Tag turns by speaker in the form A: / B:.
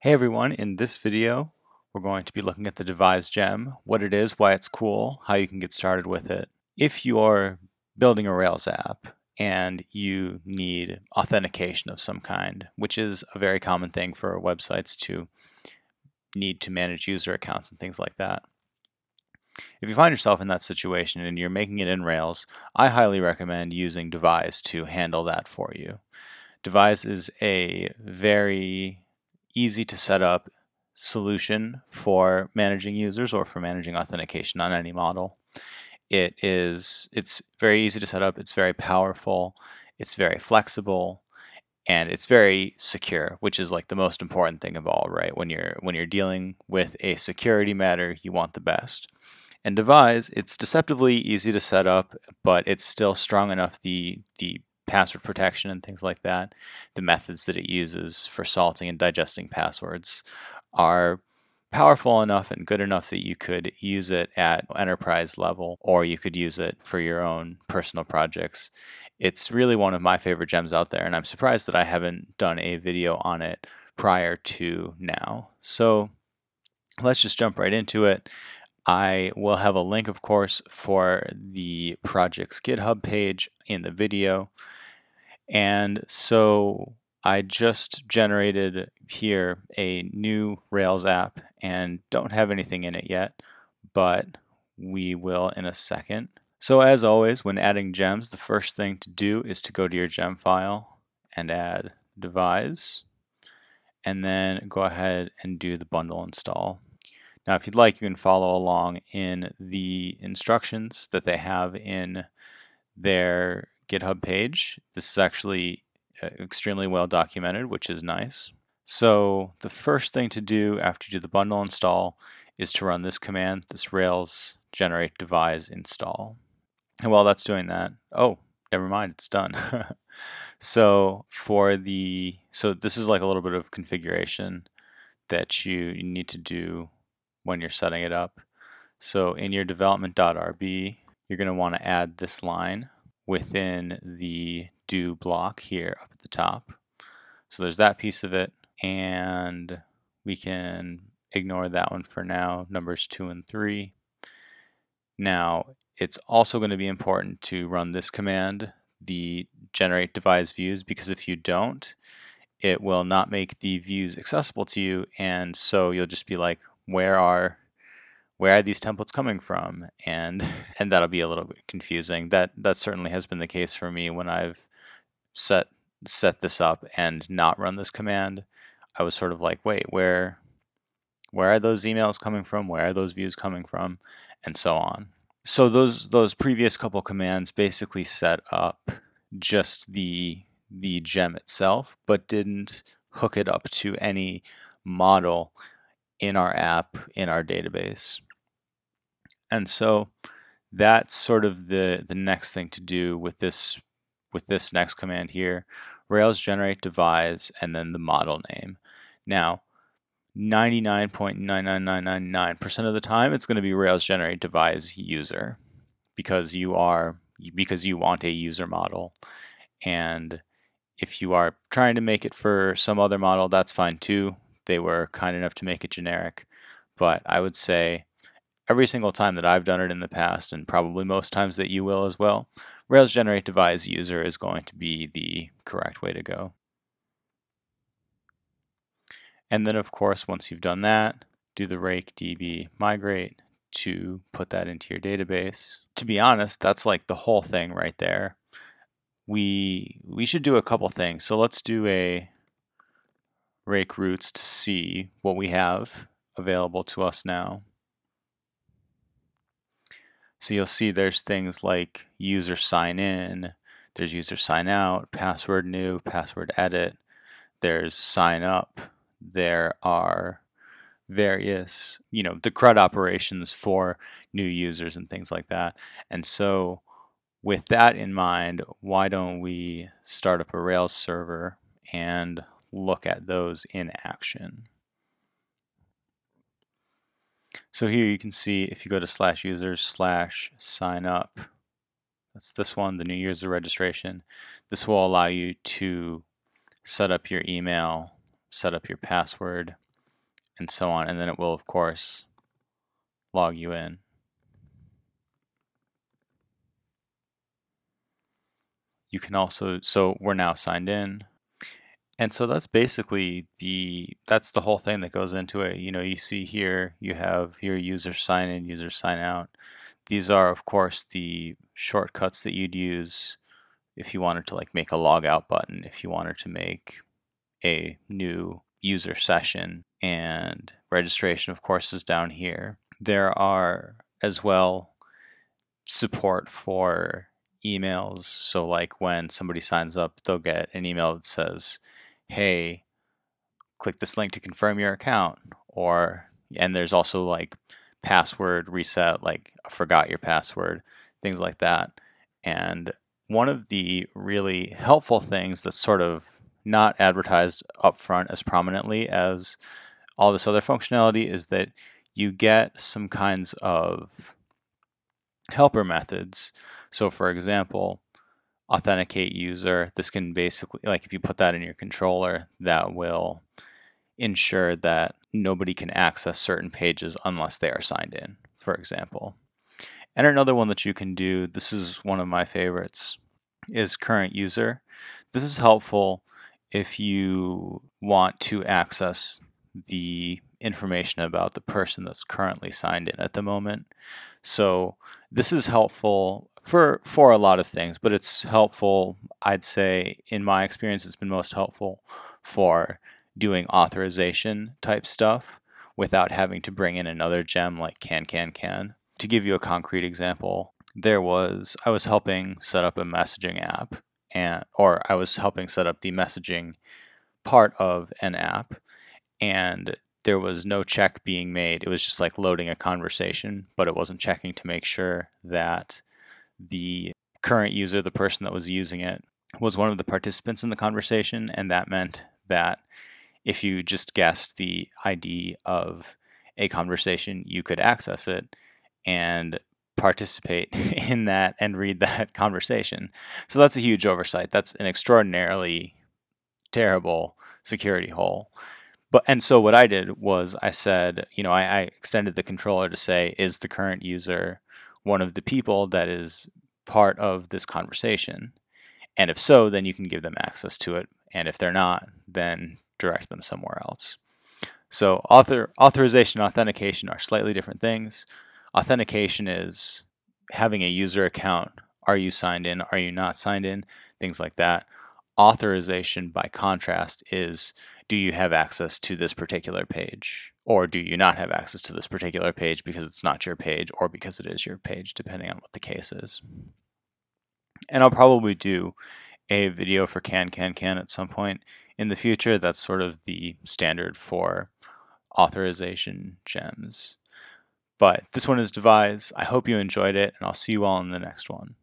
A: Hey everyone, in this video we're going to be looking at the Devise gem, what it is, why it's cool, how you can get started with it. If you're building a Rails app and you need authentication of some kind, which is a very common thing for websites to need to manage user accounts and things like that. If you find yourself in that situation and you're making it in Rails, I highly recommend using Devise to handle that for you. Devise is a very easy to set up solution for managing users or for managing authentication on any model. It is it's very easy to set up, it's very powerful, it's very flexible, and it's very secure, which is like the most important thing of all, right? When you're when you're dealing with a security matter, you want the best. And Devise, it's deceptively easy to set up, but it's still strong enough the the password protection and things like that, the methods that it uses for salting and digesting passwords are powerful enough and good enough that you could use it at enterprise level or you could use it for your own personal projects. It's really one of my favorite gems out there, and I'm surprised that I haven't done a video on it prior to now. So let's just jump right into it. I will have a link, of course, for the project's GitHub page in the video. And so I just generated here a new Rails app and don't have anything in it yet, but we will in a second. So as always, when adding gems, the first thing to do is to go to your gem file and add devise, and then go ahead and do the bundle install. Now, if you'd like, you can follow along in the instructions that they have in their GitHub page. This is actually uh, extremely well documented, which is nice. So the first thing to do after you do the bundle install is to run this command, this rails generate devise install. And while that's doing that, oh, never mind, it's done. so for the, so this is like a little bit of configuration that you, you need to do when you're setting it up. So in your development.rb, you're going to want to add this line within the do block here up at the top. So there's that piece of it, and we can ignore that one for now, numbers two and three. Now, it's also going to be important to run this command, the generate devise views, because if you don't, it will not make the views accessible to you, and so you'll just be like, where are where are these templates coming from? And and that'll be a little bit confusing. That that certainly has been the case for me when i've set set this up and not run this command. I was sort of like wait where where are those emails coming from? Where are those views coming from? And so on. So those those previous couple commands basically set up just the the gem itself but didn't hook it up to any model in our app in our database and so that's sort of the, the next thing to do with this with this next command here, Rails generate devise and then the model name. Now, 99.99999% of the time it's going to be Rails generate devise user because you are because you want a user model. And if you are trying to make it for some other model that's fine too. They were kind enough to make it generic. But I would say every single time that I've done it in the past, and probably most times that you will as well, Rails generate devise user is going to be the correct way to go. And then of course, once you've done that, do the rake db migrate to put that into your database. To be honest, that's like the whole thing right there. We we should do a couple things. So let's do a rake routes to see what we have available to us now. So you'll see there's things like user sign in, there's user sign out, password new, password edit, there's sign up, there are various, you know, the CRUD operations for new users and things like that. And so with that in mind, why don't we start up a Rails server and look at those in action. So here you can see if you go to slash users slash sign up, that's this one, the new user registration. This will allow you to set up your email, set up your password, and so on. And then it will, of course, log you in. You can also, so we're now signed in. And so that's basically the, that's the whole thing that goes into it. You know, you see here, you have your user sign in, user sign out. These are, of course, the shortcuts that you'd use if you wanted to like make a logout button, if you wanted to make a new user session and registration of course is down here. There are as well support for emails. So like when somebody signs up, they'll get an email that says, hey, click this link to confirm your account. Or, and there's also like password reset, like forgot your password, things like that. And one of the really helpful things that's sort of not advertised upfront as prominently as all this other functionality is that you get some kinds of helper methods. So for example, authenticate user, this can basically, like if you put that in your controller, that will ensure that nobody can access certain pages unless they are signed in, for example. And another one that you can do, this is one of my favorites, is current user. This is helpful if you want to access the information about the person that's currently signed in at the moment. So this is helpful for for a lot of things, but it's helpful, I'd say in my experience it's been most helpful for doing authorization type stuff without having to bring in another gem like CanCanCan. To give you a concrete example, there was I was helping set up a messaging app and or I was helping set up the messaging part of an app and there was no check being made. It was just like loading a conversation, but it wasn't checking to make sure that the current user, the person that was using it, was one of the participants in the conversation. And that meant that if you just guessed the ID of a conversation, you could access it and participate in that and read that conversation. So that's a huge oversight. That's an extraordinarily terrible security hole. But and so what I did was I said, you know, I, I extended the controller to say, is the current user one of the people that is part of this conversation? And if so, then you can give them access to it. And if they're not, then direct them somewhere else. So author authorization and authentication are slightly different things. Authentication is having a user account. Are you signed in? Are you not signed in? Things like that. Authorization, by contrast, is do you have access to this particular page? Or do you not have access to this particular page because it's not your page or because it is your page, depending on what the case is. And I'll probably do a video for CanCanCan at some point in the future. That's sort of the standard for authorization gems. But this one is Devise. I hope you enjoyed it, and I'll see you all in the next one.